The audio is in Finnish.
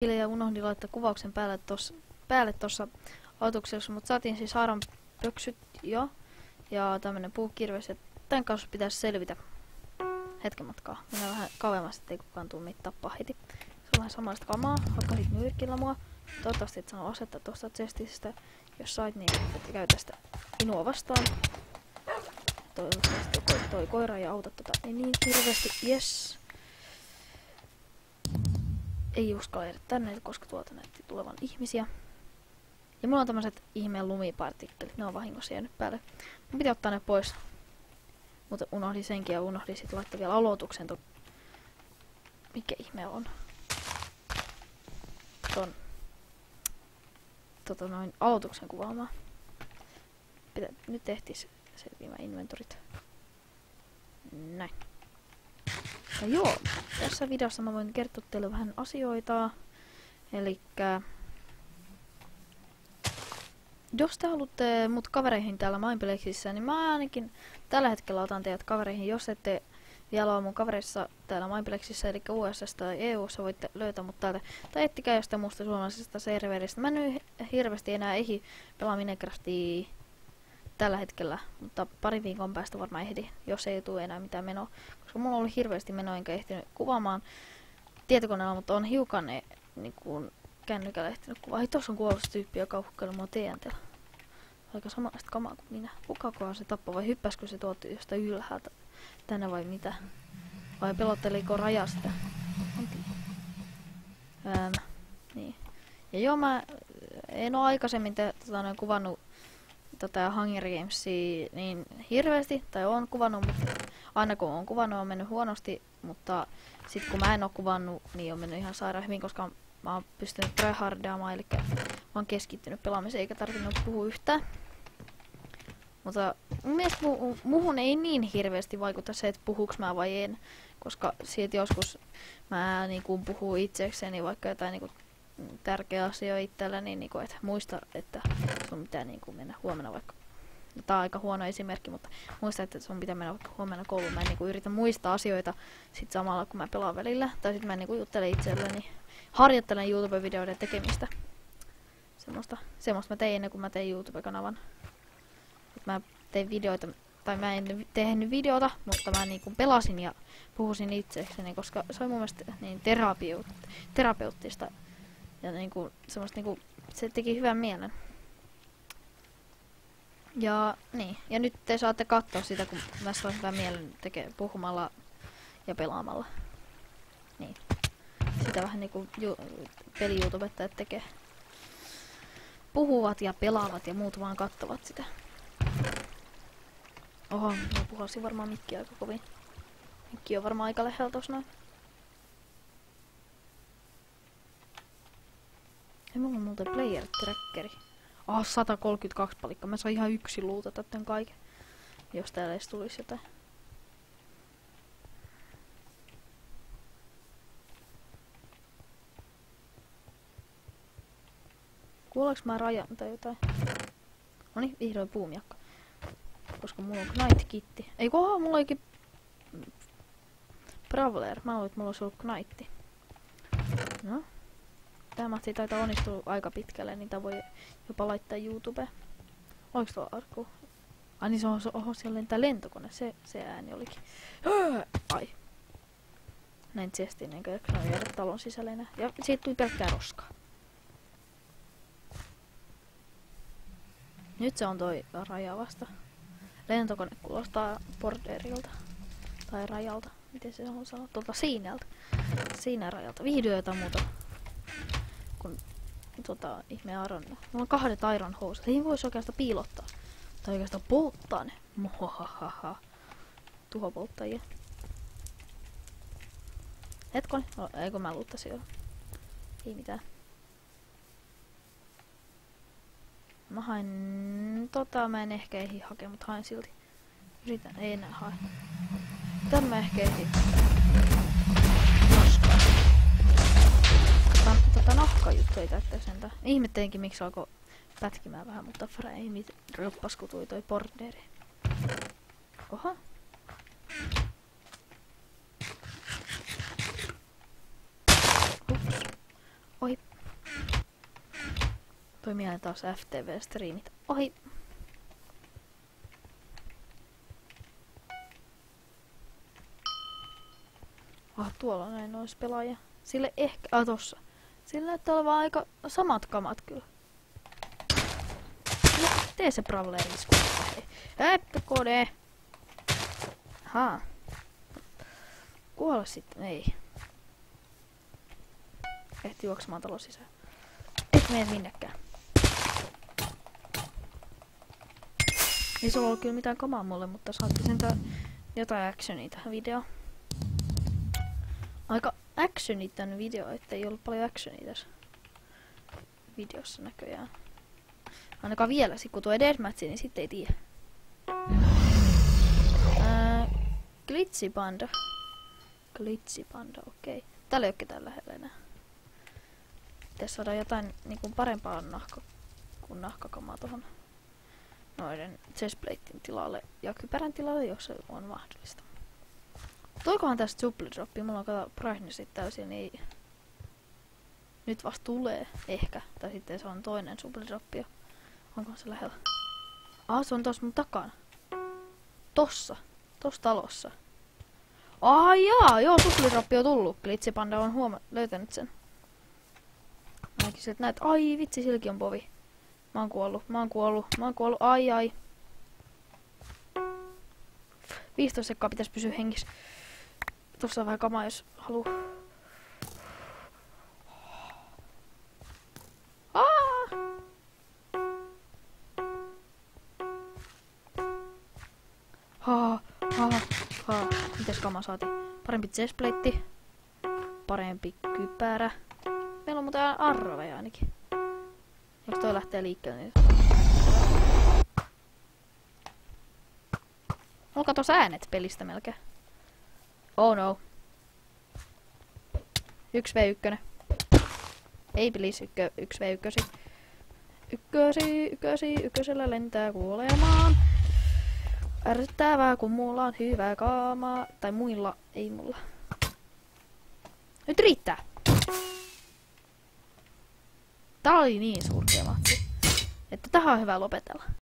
ja unohdin laittaa kuvauksen päälle tuossa päälle tossa mutta saatiin siis haaran pöksyt jo. Ja tämmönen puukirves, ja tämän kanssa pitäisi selvitä hetken matkaa. Mennään vähän kauemmas, ettei kukaan tuu meitä tappaa heti. Se on vähän samanlaista kamaa, hakkasit nyrkillä mua. Toivottavasti et saa asetta tuosta chestistä. Jos sait, niin et käytä sitä minua vastaan. Toivottavasti toi, toi koira ei auta tota niin, niin hirveästi. Yes. Ei uskalla jäädä tänne, koska tuolta näytti tulevan ihmisiä. Ja mulla on tämmöiset ihmeen lumipartikkelit, ne on vahingossa jäänyt päälle. Mun piti ottaa ne pois. Mutta unohdin senkin ja unohdin sit laittaa vielä aloituksen to... Mikä ihme on? Ton... Tota noin aloituksen kuvaamaan. Pitä... Nyt tehtiin se, se inventorit. Näin. Ja joo, tässä videossa mä voin kertoa teille vähän asioita. Elikkä jos te haluatte mut kavereihin täällä Mineplexissä, niin mä ainakin tällä hetkellä otan teidät kavereihin, jos ette vielä ole mun kavereissa täällä Mineplexissä, eli US tai EUssa voitte löytää mut täältä. Tai ettikää jostain muusta suomalaisesta serveristä. Mä nyt hirveästi enää ehdi pelaa Minecraftia tällä hetkellä, mutta pari viikon päästä varmaan ehdi, jos ei tule enää mitään menoa. Koska mulla oli hirveästi menoa, enkä ehtinyt kuvaamaan tietokoneella, mutta on hiukan ne, niin kuin, kännykällä ehtinyt kuvaa. Hei, tossa on kuolostyyppi, joka uhkailee mua TNTllä. Aika samanlaista kamaa kuin minä. Kukakohan se tappoi vai hyppäskö se tuotti jostain ylhäältä tänne vai mitä? Vai pelotteliko raja sitä? Ähm, niin. Ja joo, mä en ole aikaisemmin te, tota, kuvannut tätä Hunger Gamesia niin hirveästi, tai on kuvannut, mutta aina kun on kuvannut on mennyt huonosti, mutta sitten kun mä en ole kuvannut, niin on mennyt ihan sairaan hyvin, koska mä oon pystynyt tryhardaamaan, eli mä oon keskittynyt pelaamiseen eikä tarvinnut puhua yhtään. Mutta mun mielestä mu muhun ei niin hirveästi vaikuta se, että puhuks mä vai en, koska siitä joskus mä niinku puhun itsekseni vaikka jotain niinku tärkeä asia itsellä, niin niinku, et muista, että sun pitää niinku mennä huomenna vaikka no, Tämä on aika huono esimerkki, mutta muista, että sun pitää mennä vaikka huomenna kouluun. Mä en niinku yritä muistaa asioita sit samalla, kun mä pelaan välillä. Tai sitten mä en niinku juttele itselleni harjoittelen YouTube-videoiden tekemistä. Semmoista, semmoista mä tein ennen kuin mä tein YouTube-kanavan. mä tein videoita, tai mä en tehnyt videota, mutta mä niinku pelasin ja puhusin itsekseni, koska se oli mun mielestä niin terapeut, terapeuttista. Ja niinku, semmoista niinku, se teki hyvän mielen. Ja niin, ja nyt te saatte katsoa sitä, kun mä saan hyvän mielen tekee puhumalla ja pelaamalla. Niin sitä vähän niinku ju pelijuutubettajat tekee. Puhuvat ja pelaavat ja muut vaan kattavat sitä. Oho, mä puhasin varmaan mikki aika kovin. Mikki on varmaan aika lähellä tossa noin. Ei mulla muuten player trackeri. Ah, 132 palikka. Mä sain ihan yksi luutata tän kaiken. Jos täällä edes tulisi jotain. Kuoleeks mä rajan tai jotain? Noniin, vihdoin puumiakka. Koska mulla on Knight-kitti. Ei kohaa, mulla olikin... Brawler. Mä luulen, että mulla olisi ollut Knightti. No. Tämä mahti taitaa onnistua aika pitkälle, niin tää voi jopa laittaa YouTubeen. Oiks tuo arkku? Ai niin se on, oho, siellä lentää lentokone. Se, se ääni olikin. Ai. Näin chestiin, enkä jaksanut jäädä talon sisälle enää. Ja siitä tuli pelkkää roskaa. Nyt se on toi raja vasta. Lentokone kuulostaa borderilta. Tai rajalta. Miten se on sanottu? Tuolta siinältä. Siinä rajalta. Videoita muuta. Kun tota ihme Aron. Mulla on kahdet Iron housut. Ei voisi oikeastaan piilottaa. Tai oikeastaan polttaa ne. Mohahaha. Tuhopolttajia. Hetkoni. Eikö mä luuttasin jo. Ei mitään. Mä hain... Tota mä en ehkä ehdi hakea, mutta hain silti. Yritän, ei enää hae. Tän mä ehkä ehdi. Täyttä sentä. Ihmetteenkin miksi alkoi pätkimään vähän, mutta frameit roppaskutui toi porteri. Oho. Ohi. Toi mieleen taas FTV-striimit. Ohi. Ah, tuolla näin nois pelaaja. Sille ehkä... Ah, tossa. Sillä näyttää olevan aika samat kamat kyllä. No, tee se brawleri isku. Häppökone! Haa. Kuole sitten, ei. Ehti juoksemaan talon sisään. Et mene minnekään. Ei sulla ollut kyllä mitään kamaa mulle, mutta saatte sentään jotain actionia tähän videoon. Aika actionit tän video, ettei ollut paljon actionia tässä videossa näköjään. Ainakaan vielä, sit kun tuo deathmatch, niin sitten ei tiedä. Glitsipanda. Glitsipanda, okei. Okay. Täällä ei oo ketään lähellä enää. Pitäis saada jotain niinku parempaa nahka kuin nahkakamaa tohon noiden chestplatein tilalle ja kypärän tilalle, jos se on mahdollista. Toikohan tästä supply Mulla on kato brightnessit täysin, niin nyt vasta tulee ehkä. Tai sitten se on toinen supply Onko se lähellä? Ah, se on tossa mun takana. Tossa. Tossa talossa. Ah jaa, joo, supply on tullut. Glitsipanda on huoma löytänyt sen. Ainakin sieltä näet. Ai vitsi, silläkin on povi. Mä oon kuollut, mä oon kuollut, mä oon kuollut. Ai ai. 15 sekkaa pitäisi pysyä hengissä. Tuossa on vähän kamaa, jos haluu. Ha, ha, ha. Mites kama saatiin? Parempi chestplate. Parempi kypärä. Meillä on muuten arroveja ainakin. Jos toi lähtee liikkeelle, niin... Olkaa tuossa äänet pelistä melkein. Oh no. 1v1. Ei please, ykkö, 1v1. Ykkösi, ykkösi, ykkösellä lentää kuolemaan. Ärsyttävää, kun mulla on hyvää kaamaa. Tai muilla, ei mulla. Nyt riittää. Tää oli niin surkea että tähän on hyvä lopetella.